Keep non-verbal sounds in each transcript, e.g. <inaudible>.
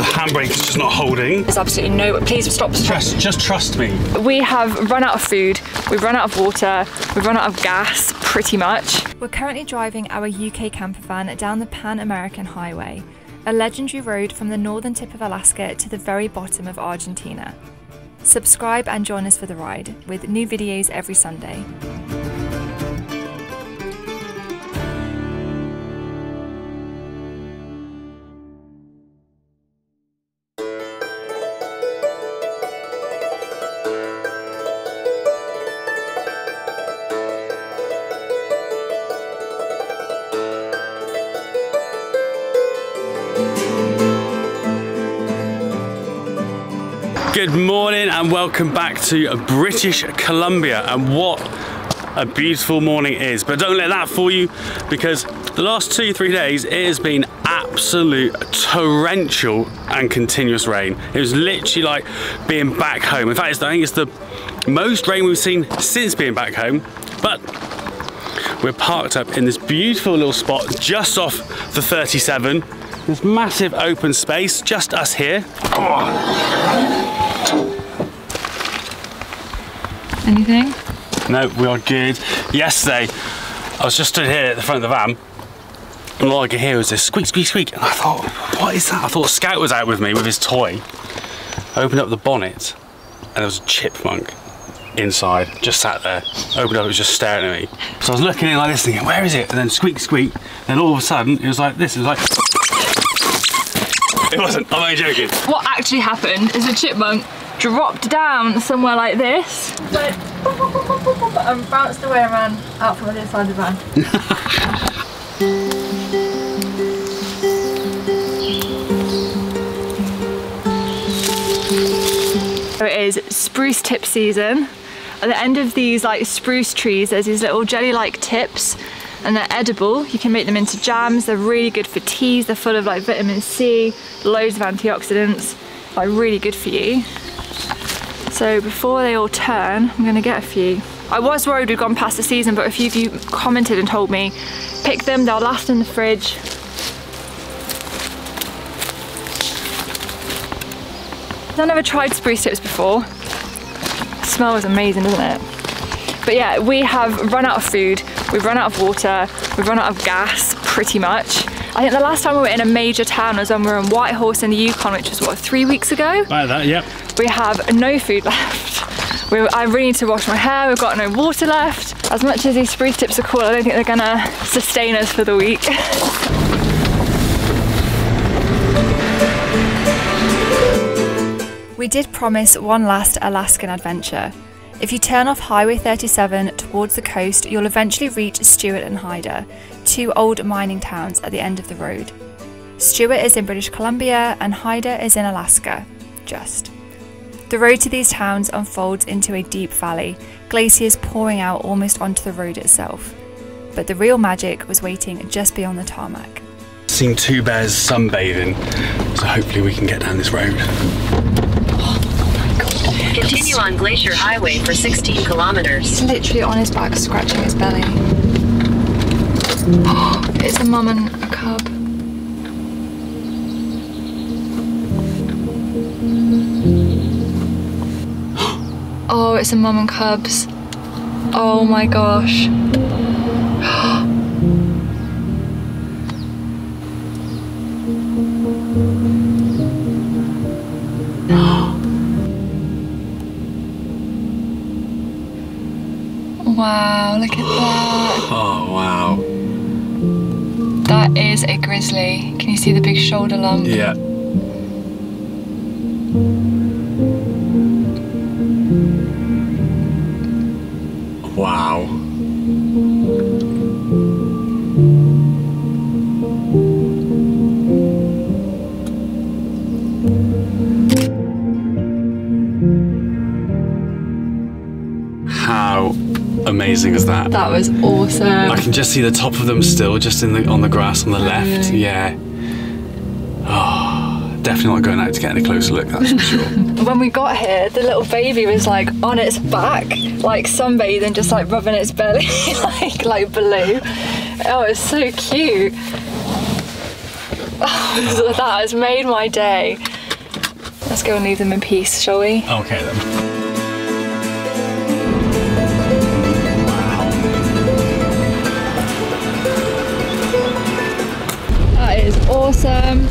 the handbrake is just not holding. There's absolutely no, please stop. stop. Trust, just trust me. We have run out of food, we've run out of water, we've run out of gas, pretty much. We're currently driving our UK camper van down the Pan American Highway, a legendary road from the northern tip of Alaska to the very bottom of Argentina. Subscribe and join us for the ride, with new videos every Sunday. Good morning and welcome back to British Columbia and what a beautiful morning it is. But don't let that fool you because the last two, three days it has been absolute torrential and continuous rain. It was literally like being back home. In fact, I think it's the most rain we've seen since being back home. But we're parked up in this beautiful little spot just off the 37. This massive open space, just us here. Anything? No, we are good. Yesterday, I was just stood here at the front of the van, and all I could hear was this squeak, squeak, squeak. And I thought, what is that? I thought Scout was out with me with his toy. I opened up the bonnet, and there was a chipmunk inside, just sat there. Opened up, it was just staring at me. So I was looking in like this, thinking, where is it? And then squeak, squeak. Then all of a sudden, it was like this. It was like. <laughs> It wasn't. I'm only joking. What actually happened is a chipmunk dropped down somewhere like this. <laughs> And bounced away and ran out from the inside the van. <laughs> So it is spruce tip season. At the end of these like spruce trees, there's these little jelly-like tips and they're edible. You can make them into jams. They're really good for teas. They're full of like vitamin C, loads of antioxidants, like really good for you. So before they all turn, I'm gonna get a few. I was worried we'd gone past the season, but a few of you commented and told me, pick them, they'll last in the fridge. I've never tried spruce tips before. The smell is amazing, doesn't it? But yeah, we have run out of food, we've run out of water, we've run out of gas, pretty much. I think the last time we were in a major town was when we were in Whitehorse in the Yukon, which was what, three weeks ago? Like that, yep. We have no food <laughs> left. We, I really need to wash my hair, we've got no water left. As much as these spruce tips are cool, I don't think they're gonna sustain us for the week. <laughs> We did promise one last Alaskan adventure. If you turn off Highway 37 towards the coast, you'll eventually reach Stewart and Hyder, two old mining towns at the end of the road. Stewart is in British Columbia and Hyder is in Alaska, just. The road to these towns unfolds into a deep valley, glaciers pouring out almost onto the road itself. But the real magic was waiting just beyond the tarmac. Seen two bears sunbathing, so hopefully we can get down this road. Continue on Glacier Highway for 16 kilometers. He's literally on his back, scratching his belly. <gasps> it's a mum and a cub. <gasps> Oh, it's a mum and cubs. Oh my gosh. <gasps> Oh, Wow, look at that. <laughs> Oh, wow. That is a grizzly. Can you see the big shoulder lump? Yeah. Amazing is that? That was awesome. I can just see the top of them still, just in the on the grass on the left. Really? Yeah. Oh, definitely not going out to get any closer look. That's for sure. <laughs> When we got here, the little baby was like on its back, like sunbathing, just like rubbing its belly, <laughs> like like blue. Oh, it's so cute. Oh, <laughs> that has made my day. Let's go and leave them in peace, shall we? Okay then. Awesome.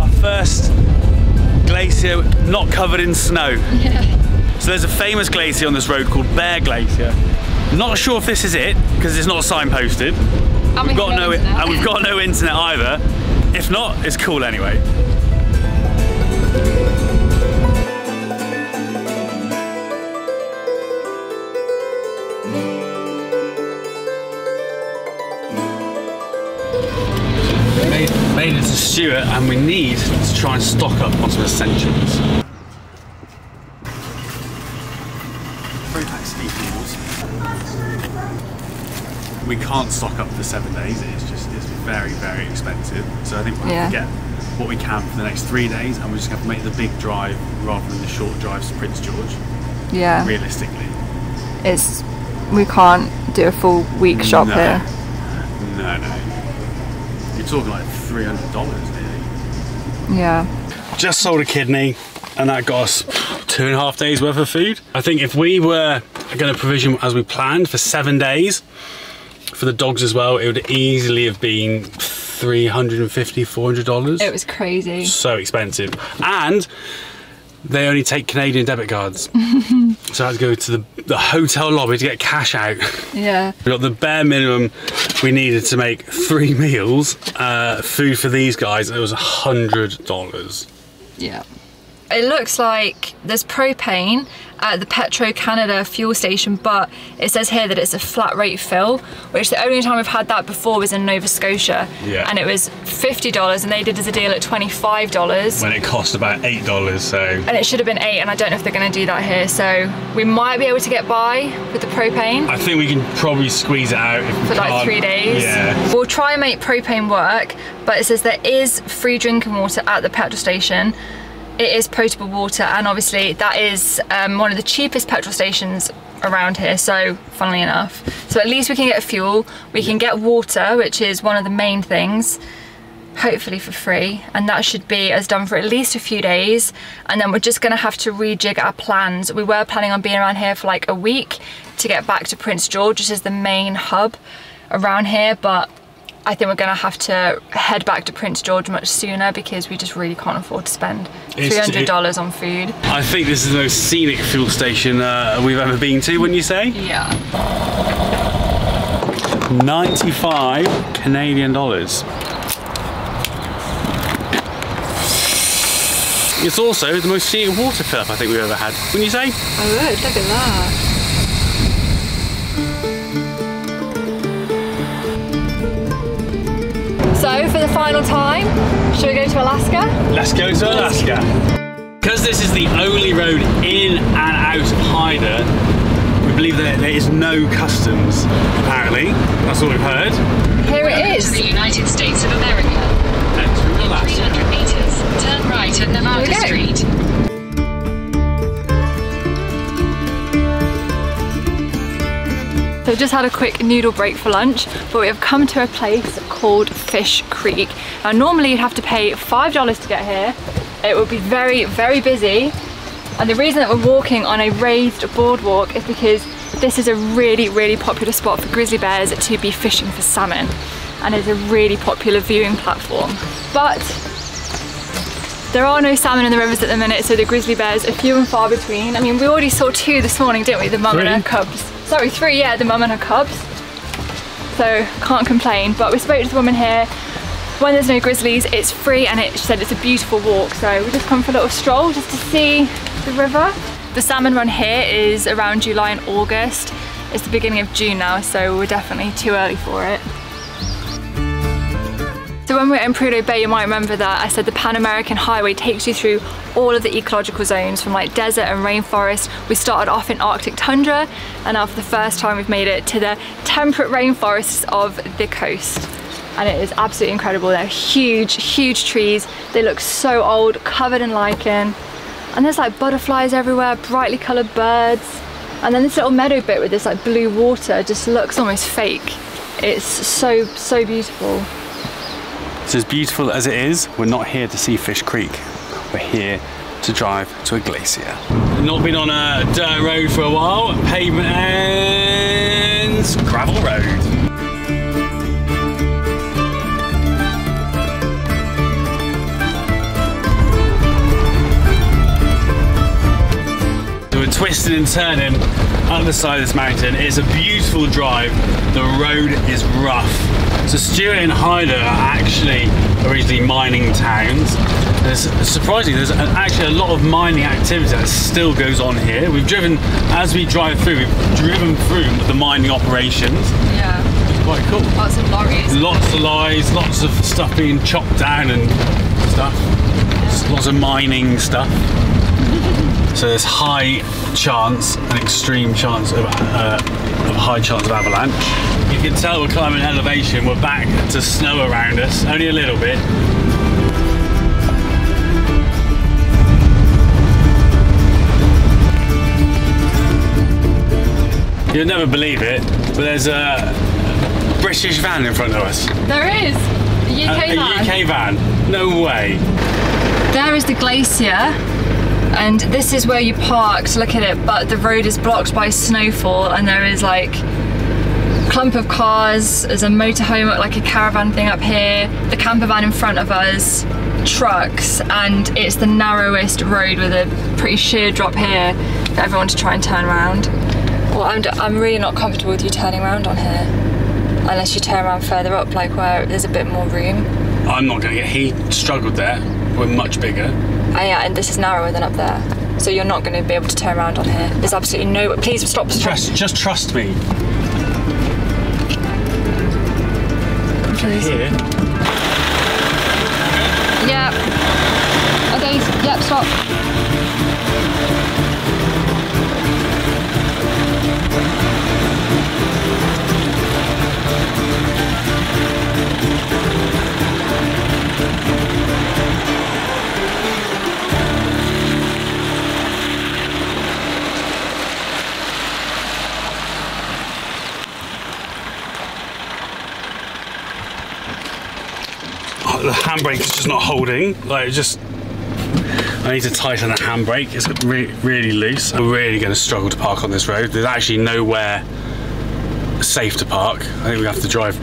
Our first glacier not covered in snow. Yeah. So there's a famous glacier on this road called Bear Glacier. Not sure if this is it because it's not signposted. And We've got no, and we've got no internet either. If not, it's cool anyway. Made Stewart and we need to try and stock up on some essentials. Three pack steep meals. We can't stock up for seven days, it's just it's very, very expensive. So I think we'll have to Yeah. get what we can for the next three days and we're just going to make the big drive rather than the short drives to Prince George, Yeah. realistically. It's we can't do a full week shop No. here. No, no. You're talking like $300 nearly. Yeah. just sold a kidney and that got us two and a half days worth of food. I think if we were going to provision as we planned for seven days for the dogs as well, it would easily have been 350 $400. It was crazy. so expensive. And they only take Canadian debit cards. <laughs> so I had to go to the, the hotel lobby to get cash out. Yeah. We got the bare minimum we needed to make three meals, uh, food for these guys, it was a hundred dollars. Yeah. It looks like there's propane at the Petro Canada fuel station, but it says here that it's a flat rate fill, which the only time we've had that before was in Nova Scotia. Yeah. And it was $50 and they did us a deal at $25. when it cost about eight dollars. So And it should have been eight, and I don't know if they're going to do that here. So we might be able to get by with the propane. I think we can probably squeeze it out if we for like can't- three days. Yeah, We'll try and make propane work, but it says there is free drinking water at the petrol station. It is potable water, and obviously that is um, one of the cheapest petrol stations around here. So, funnily enough, so at least we can get fuel. We can get water, which is one of the main things. Hopefully for free, and that should be as done for at least a few days. And then we're just gonna have to rejig our plans. We were planning on being around here for like a week to get back to Prince George, which is the main hub around here, but I think we're gonna have to head back to Prince George much sooner because we just really can't afford to spend $300 on food. I think this is the most scenic fuel station uh, we've ever been to. Wouldn't you say? Yeah. 95 Canadian dollars. It's also the most scenic water fill up I think we've ever had. Wouldn't you say? I would, look at that. So, for the final time, should we go to Alaska? Let's go to Alaska. Because this is the only road in and out of Hyder, we believe that there is no customs, apparently. That's all we've heard. Here it Welcome is. to the United States of America. So just had a quick noodle break for lunch, but we have come to a place called Fish Creek. Now normally you'd have to pay $5 to get here. It would be very, very busy. And the reason that we're walking on a raised boardwalk is because this is a really, really popular spot for grizzly bears to be fishing for salmon. And it's a really popular viewing platform. But there are no salmon in the rivers at the minute, so the grizzly bears are few and far between. I mean, we already saw two this morning, didn't we? The mum and her cubs. Sorry, three, yeah, the mum and her cubs. So can't complain. But we spoke to the woman here. When there's no grizzlies, it's free, and it she said it's a beautiful walk. So we just come for a little stroll just to see the river. The salmon run here is around July and August. It's the beginning of June now, so we're definitely too early for it. So when we were in Prudhoe Bay, you might remember that I said the Pan American Highway takes you through all of the ecological zones from like desert and rainforest. We started off in Arctic tundra and now for the first time we've made it to the temperate rainforests of the coast. And it is absolutely incredible. They're huge, huge trees. They look so old, covered in lichen. And there's like butterflies everywhere, brightly colored birds. And then this little meadow bit with this like blue water just looks almost fake. It's so, so beautiful. So as beautiful as it is, we're not here to see Fish Creek. We're here to drive to a glacier. Not been on a dirt road for a while. Pavement ends, gravel road. So we're twisting and turning up the side of this mountain. It's a beautiful drive. The road is rough. So Stewart and Hyder are actually originally mining towns. There's surprisingly there's actually a lot of mining activity that still goes on here. We've driven as we drive through. We've driven through the mining operations. Yeah. It's quite cool. Lots of lorries. Lots of lies, lots of stuff being chopped down and stuff. Lots of mining stuff. So there's high chance, an extreme chance of, uh, of high chance of avalanche. You can tell we're climbing elevation. We're back to snow around us, only a little bit. You'll never believe it, but there's a British van in front of us. There is. A UK A, a UK van. No way. There is the glacier, and this is where you parked look at it, but the road is blocked by snowfall, and there is like clump of cars, there's a motorhome, like a caravan thing up here, the camper van in front of us, trucks, and it's the narrowest road with a pretty sheer drop here for everyone to try and turn around. Well, I'm, I'm really not comfortable with you turning around on here, unless you turn around further up, like where there's a bit more room. I'm not going to get. He struggled there. We're much bigger. Oh yeah, and this is narrower than up there. So you're not going to be able to turn around on here. There's absolutely no. Please stop. stop. Trust, just trust me. Please. Here. Yep. Okay. Yep. Stop. The handbrake is just not holding. Like, just. I need to tighten the handbrake. It's re- really loose. I'm really going to struggle to park on this road. There's actually nowhere safe to park. I think we have to drive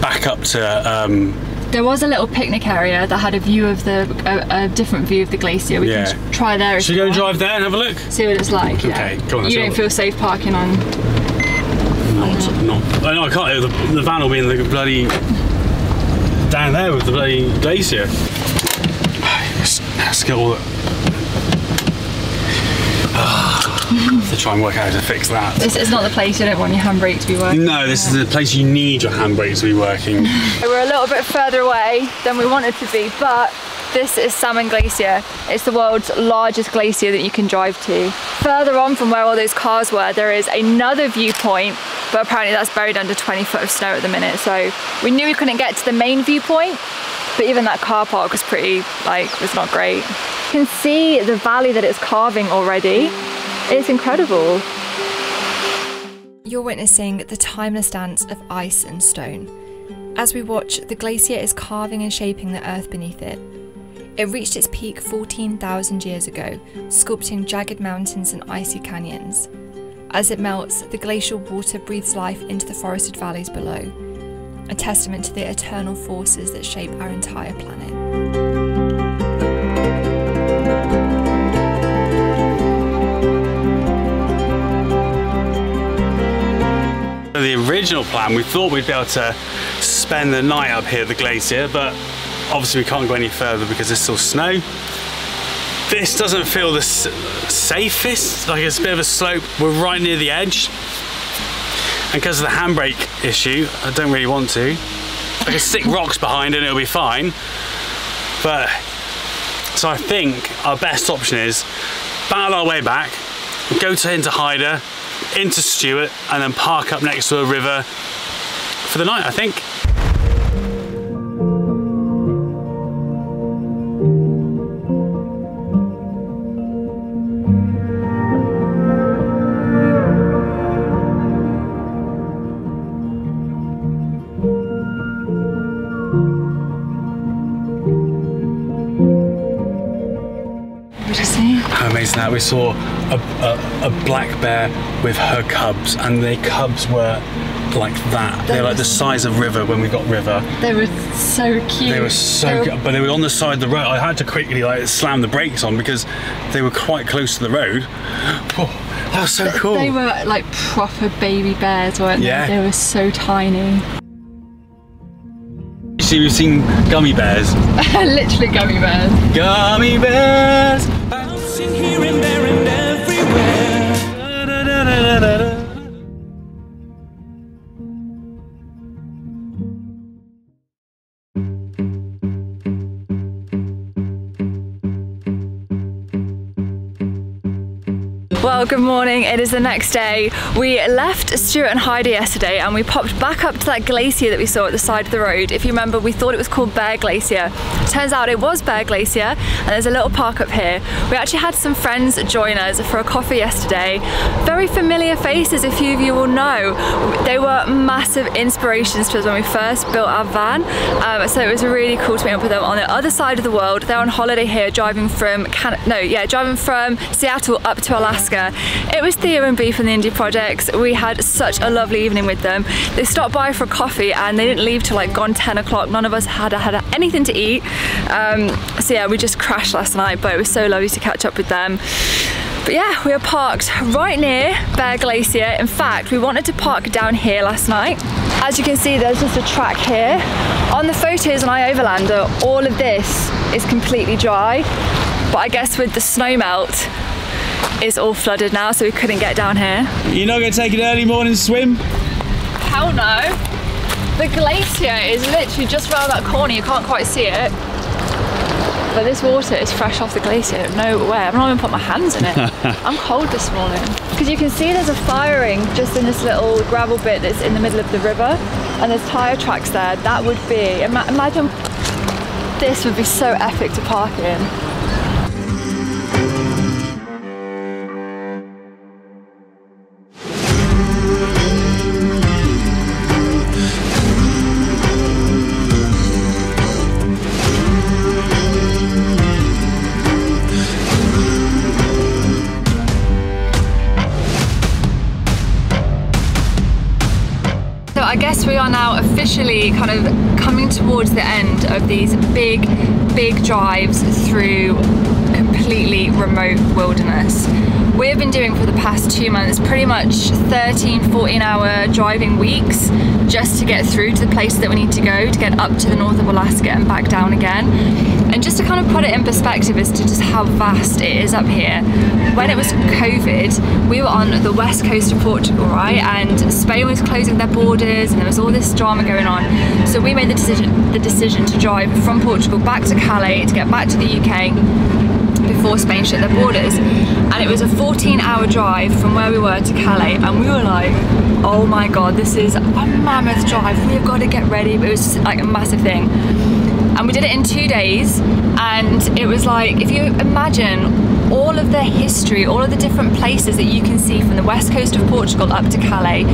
back up to. Um, There was a little picnic area that had a view of the a, a different view of the glacier. We Yeah. can try there. should we you go and drive there and have a look? See what it's like. Yeah. Okay, go on, You don't a feel safe parking on. Not, not. I know I can't. The, the van will be in the bloody down there with the bloody glacier. Let's, let's get all the. Ah, to try and work out how to fix that. This is not the place you don't want your handbrake to be working. No, this is the place you need your handbrake to be working. <laughs> We're a little bit further away than we wanted to be, but this is Salmon Glacier. It's the world's largest glacier that you can drive to. Further on from where all those cars were, there is another viewpoint, but apparently that's buried under 20 foot of snow at the minute. So we knew we couldn't get to the main viewpoint, but even that car park was pretty, like, was not great. You can see the valley that it's carving already. It's incredible. You're witnessing the timeless dance of ice and stone. As we watch, the glacier is carving and shaping the earth beneath it. It reached its peak 14,000 years ago, sculpting jagged mountains and icy canyons. As it melts, the glacial water breathes life into the forested valleys below, a testament to the eternal forces that shape our entire planet. the original plan, we thought we'd be able to spend the night up here at the glacier, but obviously we can't go any further because there's still snow. This doesn't feel the safest, like it's a bit of a slope. We're right near the edge. And because of the handbrake issue, I don't really want to. I can stick rocks behind and it'll be fine. But, so I think our best option is battle our way back, go to into Hyder, into Stewart, and then park up next to a river for the night, I think. Saw a, a, a black bear with her cubs, and the cubs were like that. They're like the size of River when we got River. They were so cute. They were so good, but they were on the side of the road. I had to quickly like slam the brakes on because they were quite close to the road. <gasps> Oh, that was so cool. They were like proper baby bears, weren't Yeah. they? They were so tiny. You see, we've seen gummy bears. <laughs> Literally gummy bears. Gummy bears. Well, good morning. It is the next day. We left Stewart and Hyder yesterday and we popped back up to that glacier that we saw at the side of the road. If you remember, we thought it was called Bear Glacier. Turns out it was Bear Glacier and there's a little park up here. We actually had some friends join us for a coffee yesterday. Very familiar faces, a few of you will know. They were massive inspirations to us when we first built our van. Um, so it was really cool to meet up with them on the other side of the world. They're on holiday here driving from Can- no, yeah, driving from Seattle up to Alaska. It was Theo and B from the Indie Projects. We had such a lovely evening with them. They stopped by for coffee and they didn't leave till like gone 10 o'clock. None of us had had anything to eat. Um, so yeah, we just crashed last night, but it was so lovely to catch up with them. But yeah, we are parked right near Bear Glacier. In fact, we wanted to park down here last night. As you can see, there's just a track here. On the photos on iOverlander, all of this is completely dry. But I guess with the snow melt, it's all flooded now, so we couldn't get down here. You're not going to take an early morning swim? Hell no. The glacier is literally just around that corner, you can't quite see it. But this water is fresh off the glacier, no way. I've not even put my hands in it. <laughs> I'm cold this morning. Because you can see there's a firing just in this little gravel bit that's in the middle of the river, and there's tyre tracks there. That would be, ima- imagine this would be so epic to park in. Guess we are now officially kind of coming towards the end of these big, big drives through completely remote wilderness. We have been doing for the past two months pretty much 13, 14 hour driving weeks just to get through to the places that we need to go to get up to the north of Alaska and back down again. And just to kind of put it in perspective as to just how vast it is up here, when it was COVID, we were on the west coast of Portugal, right? And Spain was closing their borders and there was all this drama going on. So we made the decision the decision to drive from Portugal back to Calais to get back to the UK before Spain shut their borders. And it was a 14 hour drive from where we were to Calais. And we were like, oh my God, this is a mammoth drive. We have got to get ready. It was just like a massive thing. And we did it in two days. And it was like, if you imagine all of the history, all of the different places that you can see from the west coast of Portugal up to Calais,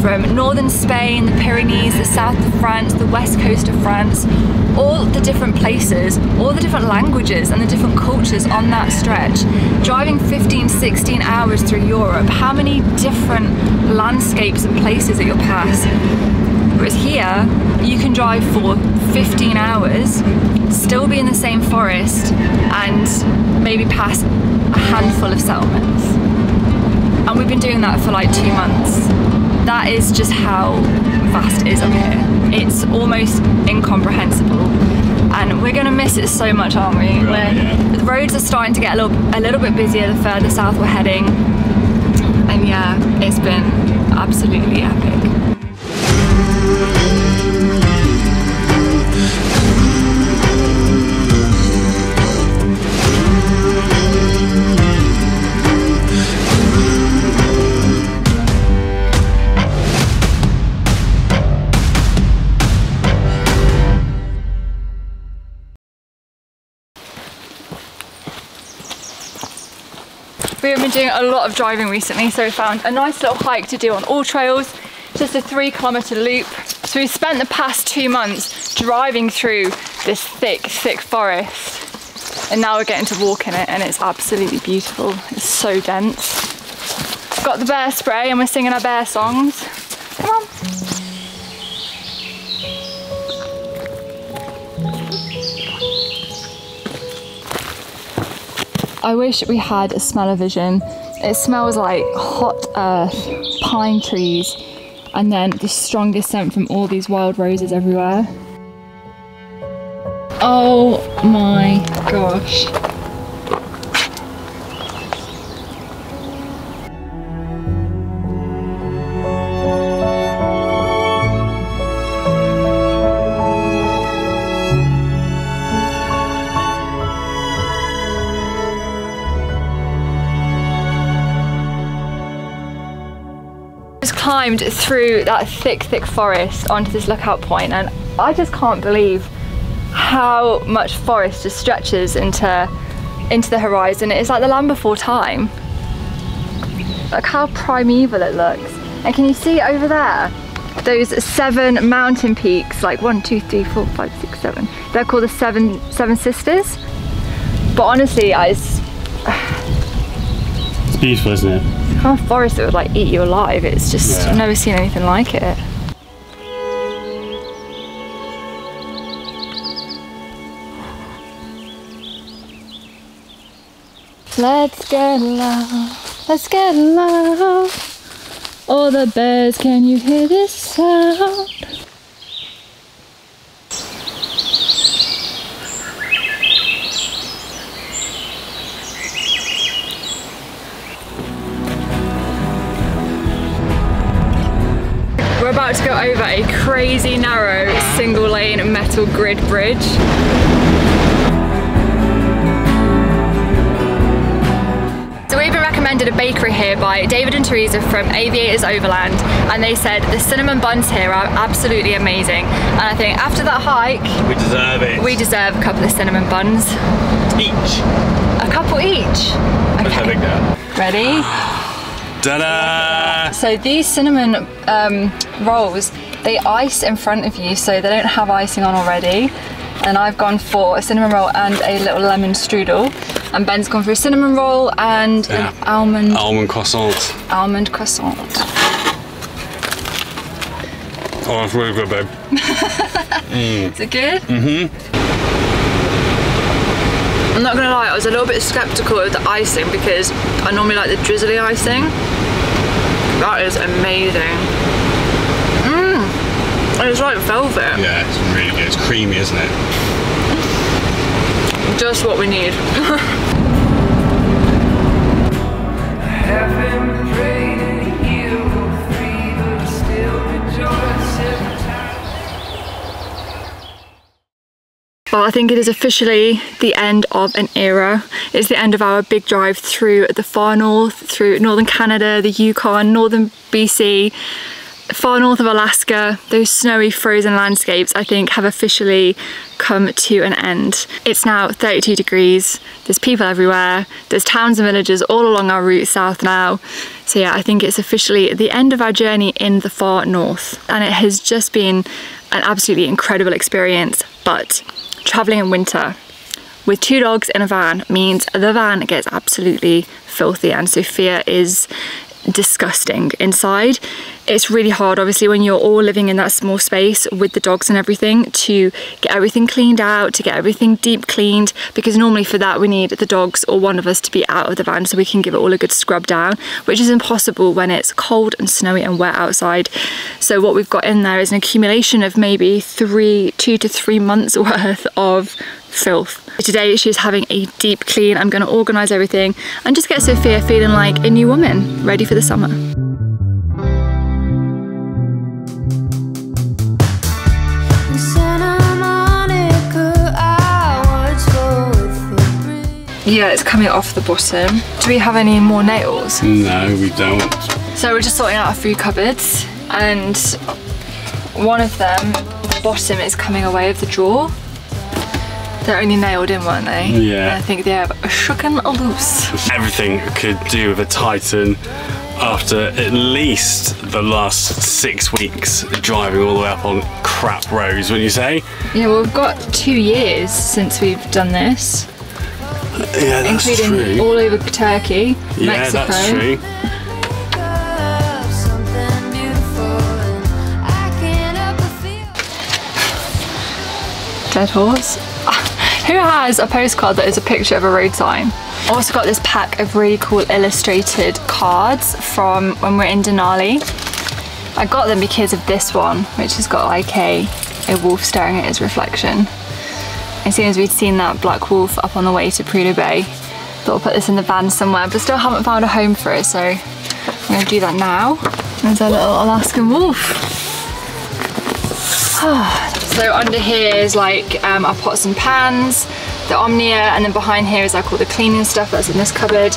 from northern Spain, the Pyrenees, the south of France, the west coast of France, all the different places, all the different languages and the different cultures on that stretch. Driving 15, 16 hours through Europe, how many different landscapes and places that you'll pass? Whereas here, you can drive for 15 hours, still be in the same forest, and maybe pass a handful of settlements. And we've been doing that for like two months. That is just how vast it is up here. It's almost incomprehensible. And we're gonna miss it so much, aren't we? We're- The roads are starting to get a little, a little bit busier the further south we're heading. And yeah, it's been absolutely epic. Been doing a lot of driving recently, so we found a nice little hike to do on AllTrails, just a three kilometre loop. So we spent the past two months driving through this thick, thick forest. And now we're getting to walk in it and it's absolutely beautiful. It's so dense. Got the bear spray and we're singing our bear songs. Come on. I wish we had a smell-o-vision. It smells like hot earth, pine trees, and then the strongest scent from all these wild roses everywhere. Oh my gosh. Climbed through that thick, thick forest onto this lookout point, and I just can't believe how much forest just stretches into into the horizon. It's like the land before time. Look how primeval it looks. And can you see over there? Those seven mountain peaks, like one, two, three, four, five, six, seven. They're called the seven seven sisters. But honestly, I, it's <sighs> It's beautiful, isn't it? Kind of forest that would like eat you alive. It's just Yeah. I've never seen anything like it. Let's get loud, let's get loud. All the birds, can you hear this sound? About to go over a crazy narrow single lane metal grid bridge. So we've been recommended a bakery here by David and Teresa from Aviators Overland and they said the cinnamon buns here are absolutely amazing and I think after that hike We deserve it. we deserve a couple of cinnamon buns. each. A couple each. Look how big Okay. Ready? Ta-da! So these cinnamon um, rolls, they ice in front of you so they don't have icing on already. And I've gone for a cinnamon roll and a little lemon strudel. And Ben's gone for a cinnamon roll and Yeah. an almond Almond croissant. almond croissant. Oh, that's really good, babe. <laughs> Is it good? Mm-hmm. I'm not gonna lie, I was a little bit skeptical of the icing because I normally like the drizzly icing. That is amazing. Mmm, it's like velvet. Yeah, it's really good. It's creamy, isn't it? Just what we need. Heaven prayed and you were free, but still rejoice every time. Well, I think it is officially the end of an era. It's the end of our big drive through the far north, through northern Canada, the Yukon, northern BC, far north of Alaska. Those snowy, frozen landscapes, I think, have officially come to an end. It's now 32 degrees, there's people everywhere, there's towns and villages all along our route south now. So, yeah, I think it's officially the end of our journey in the far north. And it has just been an absolutely incredible experience, but traveling in winter with two dogs in a van means the van gets absolutely filthy and Sophia is disgusting inside. It's really hard obviously when you're all living in that small space with the dogs and everything to get everything cleaned out, to get everything deep cleaned because normally for that we need the dogs or one of us to be out of the van so we can give it all a good scrub down which is impossible when it's cold and snowy and wet outside. So what we've got in there is an accumulation of maybe three, two to three months <laughs> worth of filth. Today she's having a deep clean. I'm going to organise everything and just get Sophia feeling like a new woman, ready for the summer. In Santa Monica, I once go with the breeze. Yeah, it's coming off the bottom. Do we have any more nails? No, we don't. So we're just sorting out our food cupboards and one of them, the bottom is coming away of the drawer. They're only nailed in, weren't they? Yeah. I think they have shooken loose. Everything could do with a tighten after at least the last six weeks driving all the way up on crap roads, wouldn't you say? Yeah, well, we've got two years since we've done this. Yeah, that's including true. all over Turkey, Yeah, Mexico. that's true. Something beautiful, and I can't help but feel. Dead horse. Who has a postcard that is a picture of a road sign? I also got this pack of really cool illustrated cards from when we're in Denali. I got them because of this one, which has got like a, a wolf staring at his reflection. As soon as we'd seen that black wolf up on the way to Prudhoe Bay, thought I'll put this in the van somewhere, but still haven't found a home for it, so I'm gonna do that now. There's a little Alaskan wolf. <sighs> So under here is like um, our pots and pans, the Omnia, and then behind here is like all the cleaning stuff that's in this cupboard.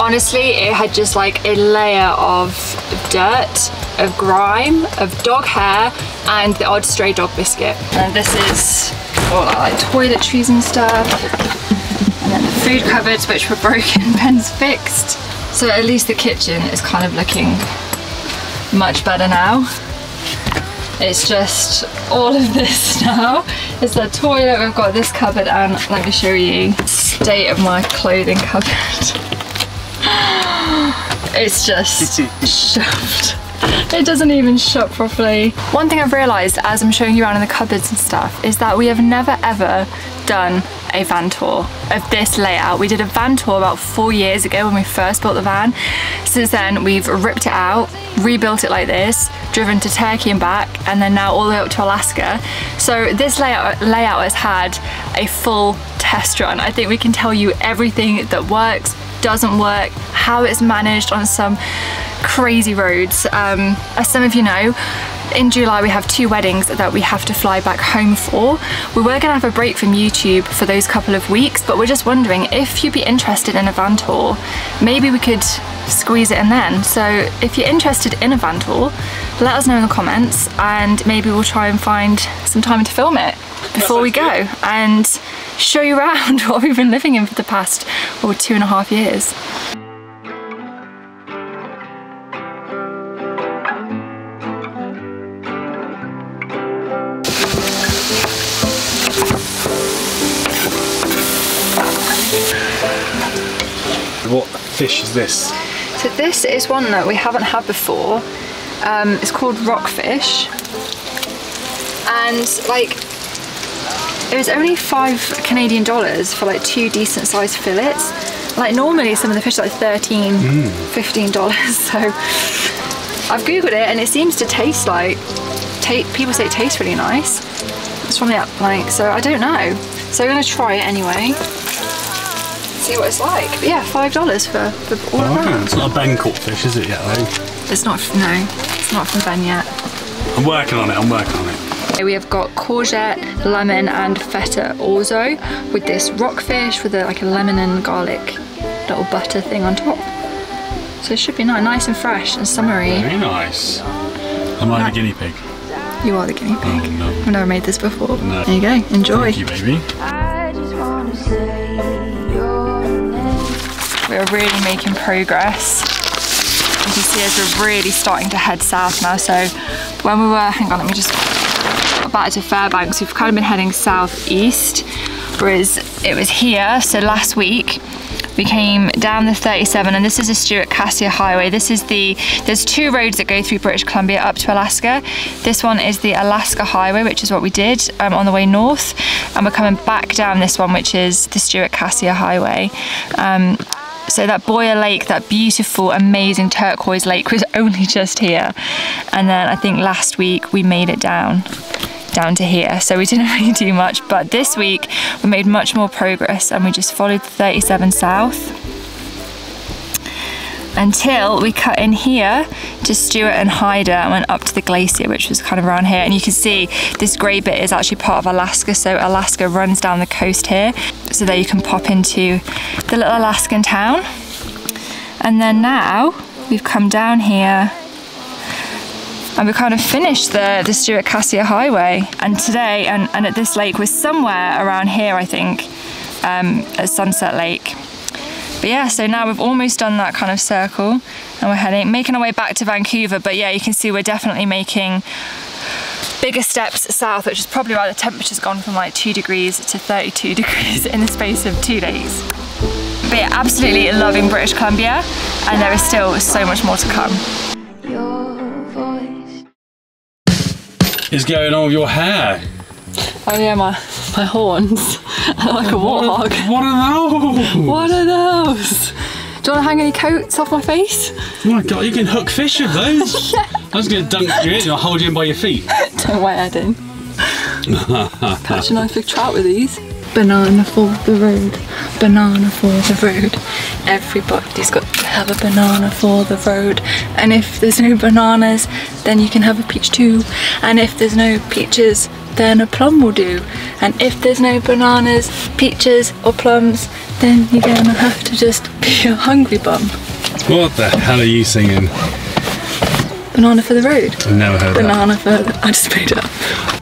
Honestly, it had just like a layer of dirt, of grime, of dog hair, and the odd stray dog biscuit. And this is all our like toiletries and stuff. And then the food cupboards, which were <laughs> broken, <laughs> Ben's fixed. So at least the kitchen is kind of looking much better now. It's just all of this <laughs> now. It's the toilet, we've got this cupboard and let me show you state of my clothing cupboard. <laughs> It's just <laughs> shoved. It doesn't even shut properly. One thing I've realised as I'm showing you around in the cupboards and stuff is that we have never ever done a van tour of this layout. We did a van tour about four years ago when we first built the van. Since then we've ripped it out, rebuilt it like this, driven to Turkey and back, and then now all the way up to Alaska. So this layout, layout has had a full test run. I think we can tell you everything that works, doesn't work, how it's managed on some crazy roads. Um, as some of you know, in July we have two weddings that we have to fly back home for. We were gonna have a break from YouTube for those couple of weeks, but we're just wondering if you'd be interested in a van tour, maybe we could squeeze it in then. So if you're interested in a van tour, let us know in the comments and maybe we'll try and find some time to film it before we go and show you <laughs> around what we've been living in for the past or two and a half years. Fish is this? So this is one that we haven't had before. Um, it's called rockfish. And like, it was only five Canadian dollars for like two decent sized fillets. Like normally some of the fish are like 13, 15 dollars. <laughs> So I've Googled it and it seems to taste like, ta people say it tastes really nice. It's from the like, so I don't know. So we're gonna try it anyway. See what it's like. But yeah, five dollars for, for all of that. Oh, it's not a Ben caught fish, is it yet though? It's not, no, it's not from Ben yet. I'm working on it, I'm working on it. We have got courgette, lemon and feta orzo with this rockfish with a, like a lemon and garlic little butter thing on top. So it should be nice, nice and fresh and summery. Very nice. Am I the guinea pig? You are the guinea pig. Oh no. I've never made this before. No. There you go, enjoy. Thank you, baby. We're really making progress. You can see as we're really starting to head south now. So when we were, hang on, let me just back to Fairbanks. We've kind of been heading southeast, whereas it was here. So last week we came down the 37 and this is the Stewart Cassiar Highway. This is the, there's two roads that go through British Columbia up to Alaska. This one is the Alaska Highway, which is what we did um, on the way north. And we're coming back down this one, which is the Stewart Cassiar Highway. Um, so that Boya Lake, that beautiful, amazing turquoise lake was <laughs> only just here. And then I think last week we made it down down to here. So we didn't <laughs> really do much, but this week we made much more progress and we just followed the 37 south until we cut in here to Stewart and Hyder and went up to the glacier, which was kind of around here. And you can see this grey bit is actually part of Alaska. So Alaska runs down the coast here. So there you can pop into the little Alaskan town. And then now we've come down here and we kind of finished the, the Stewart Cassiar Highway. And today, and, and at this lake, we're somewhere around here, I think, um, at Sunset Lake. But yeah, so now we've almost done that kind of circle and we're heading, making our way back to Vancouver. But yeah, you can see we're definitely making bigger steps south, which is probably why the temperature's gone from like two degrees to 32 <laughs> degrees in the space of two days. But yeah, absolutely loving British Columbia, and there is still so much more to come. Your voice. is going on with your hair? Oh yeah, my my horns. <laughs> like a warthog. What are those? What are those? Do you want to hang any coats off my face? Oh my god, you can hook fish with those. <laughs> I was going to dunk you in and I'll hold you in by your feet. <laughs> Don't wear head in. Catch a nice big trout with these. Banana for the road, banana for the road. Everybody's got to have a banana for the road. And if there's no bananas, then you can have a peach too. And if there's no peaches, then a plum will do. And if there's no bananas, peaches, or plums, then you're gonna have to just be a hungry bum. What the hell are you singing? Banana for the road. I've never heard that. Banana for I just made it up.